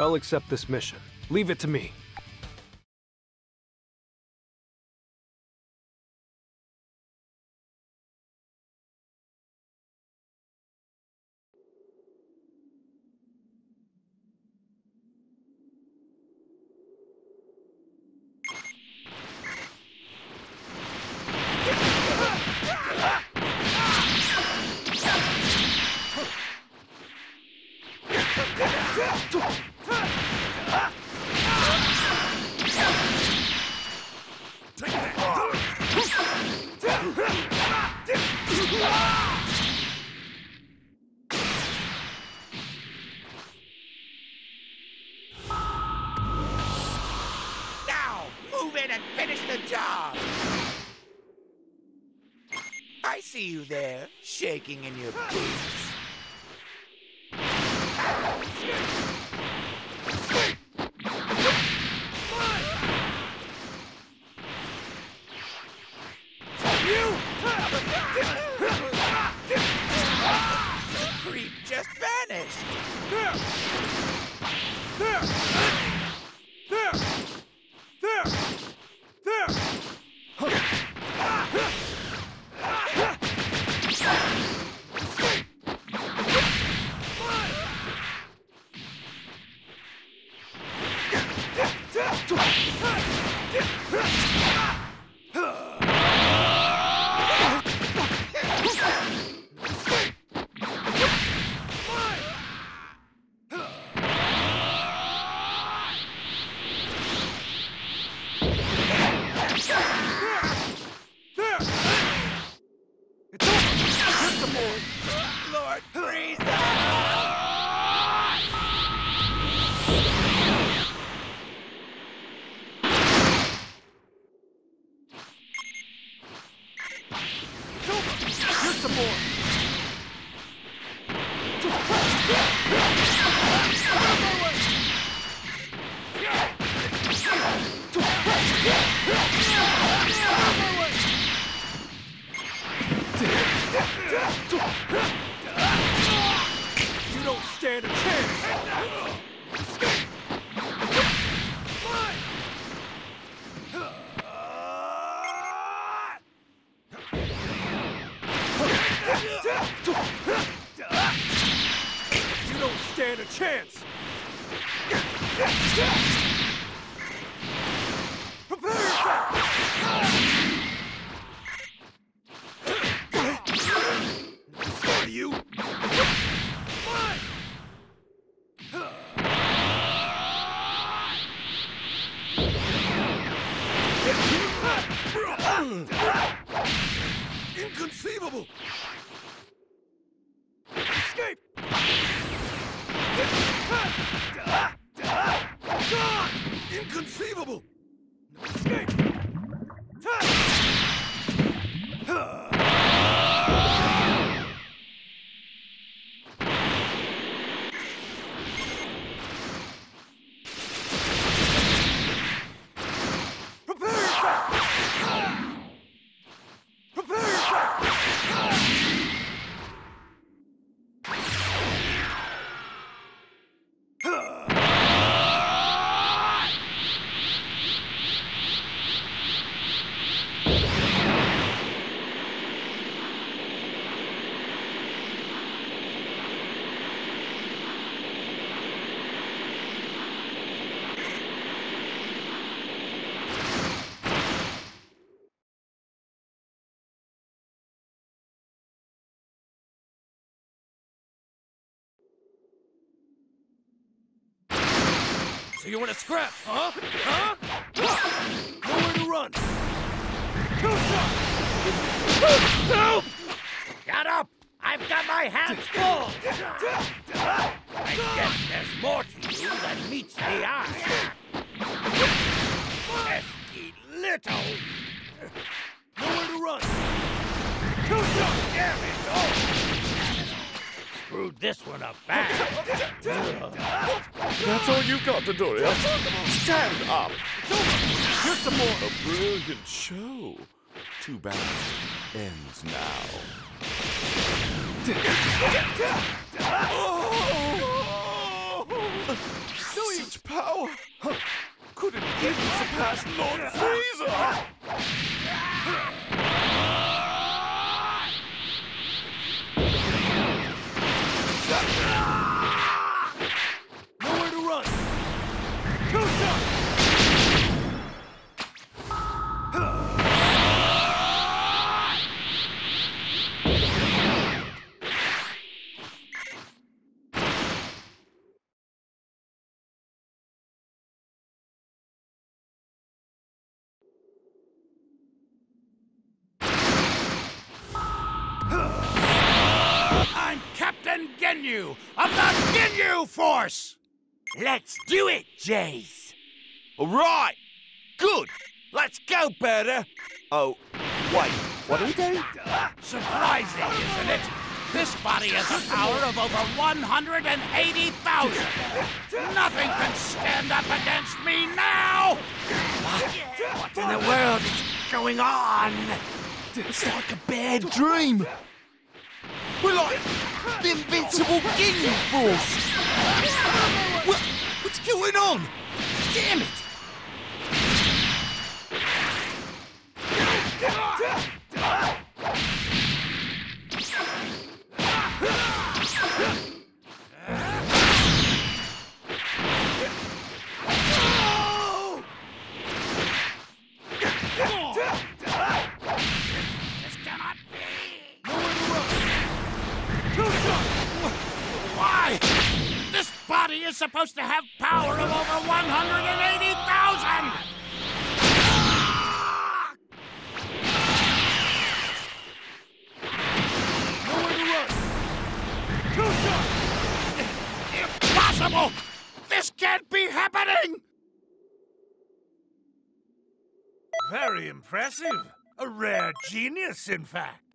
I'll accept this mission. Leave it to me. See you there, shaking in your boots. Stand a chance. God! So you want to scrap, huh? Huh? Nowhere to run. Two shots. Help! Shut up! I've got my hands full! I guess there's more to you than meets the eye. Pesky little! Nowhere to run. Two shots. Damn it! Oh! Screwed this one up bad. That's all you've got, to Dodoria? Stand up! Here's some more. A brilliant show. Too bad it ends now. power could it even surpass Lord Frieza? Ginyu of the Ginyu Force! Let's do it, Jeice. All right. Good. Let's go, Burter. Oh, wait. What do we do? Surprising, isn't it? This body has a power of over 180,000. Nothing can stand up against me now! What in the world is going on? It's like a bad dream. We're like the invincible Ginyu Force. What, what's going on? Damn it! This cannot be! Nowhere to run. Two shots. Why? This body is supposed to have power of over 180,000! Nowhere to run. Two shots. Impossible! This can't be happening! Very impressive. A rare genius, in fact.